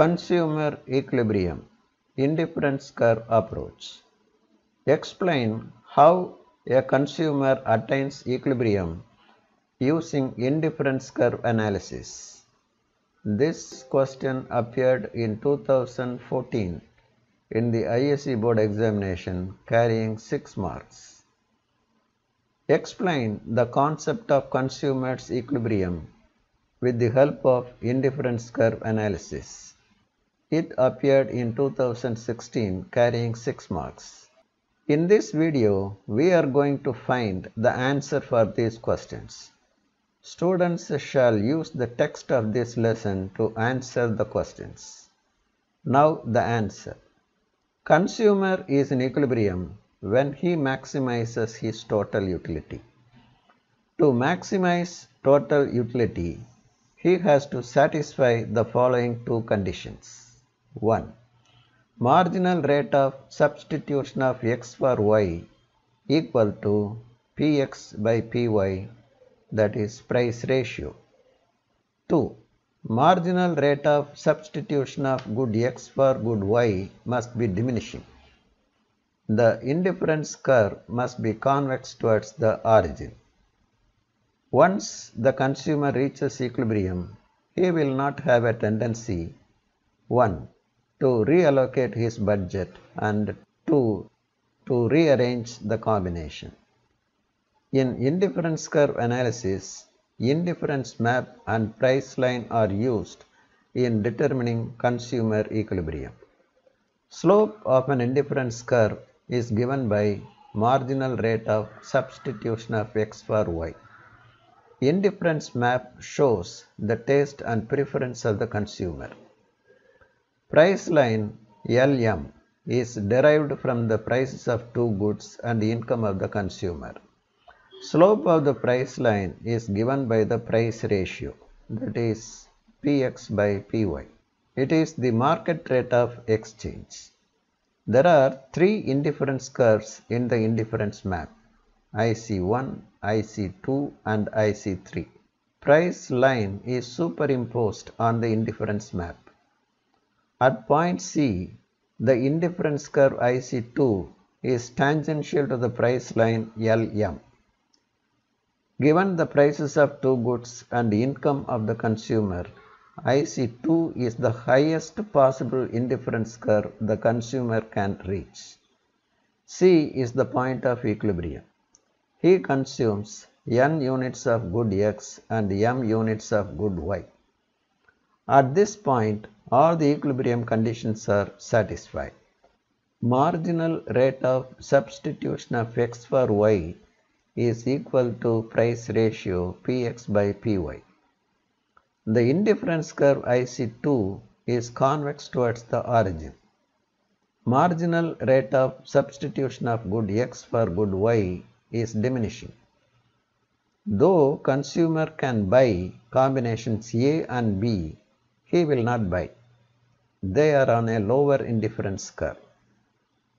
Consumer Equilibrium Indifference Curve Approach Explain how a consumer attains equilibrium using indifference curve analysis. This question appeared in 2014 in the ISC board examination carrying 6 marks. Explain the concept of consumer's equilibrium with the help of indifference curve analysis. It appeared in 2016 carrying 6 marks. In this video, we are going to find the answer for these questions. Students shall use the text of this lesson to answer the questions. Now the answer. Consumer is in equilibrium when he maximizes his total utility. To maximize total utility, he has to satisfy the following two conditions. 1. Marginal rate of substitution of x for y equal to px by py that is price ratio. 2. Marginal rate of substitution of good x for good y must be diminishing. The indifference curve must be convex towards the origin. Once the consumer reaches equilibrium, he will not have a tendency 1. To reallocate his budget and 2. to rearrange the combination. In indifference curve analysis, indifference map and price line are used in determining consumer equilibrium. Slope of an indifference curve is given by marginal rate of substitution of x for y. Indifference map shows the taste and preference of the consumer. Price line LM is derived from the prices of two goods and the income of the consumer. Slope of the price line is given by the price ratio that is Px by Py. It is the market rate of exchange. There are three indifference curves in the indifference map IC1, IC2 and IC3. Price line is superimposed on the indifference map. At point C, the indifference curve IC2 is tangential to the price line LM. Given the prices of two goods and income of the consumer, IC2 is the highest possible indifference curve the consumer can reach. C is the point of equilibrium. He consumes n units of good X and m units of good Y. At this point, all the equilibrium conditions are satisfied. Marginal rate of substitution of x for y is equal to price ratio px by py. The indifference curve IC2 is convex towards the origin. Marginal rate of substitution of good x for good y is diminishing. Though consumer can buy combinations A and B, he will not buy. They are on a lower indifference curve.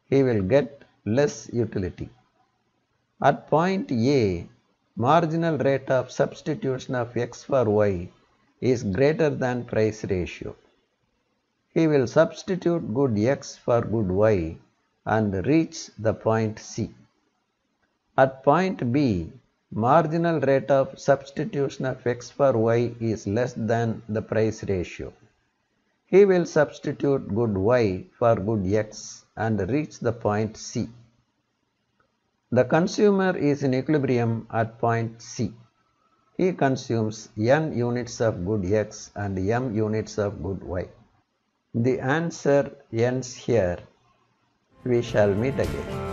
He will get less utility. At point A, marginal rate of substitution of x for y is greater than price ratio. He will substitute good x for good y and reach the point C. At point B, marginal rate of substitution of x for y is less than the price ratio. He will substitute good y for good x and reach the point C. The consumer is in equilibrium at point C. He consumes n units of good x and m units of good y. The answer ends here. We shall meet again.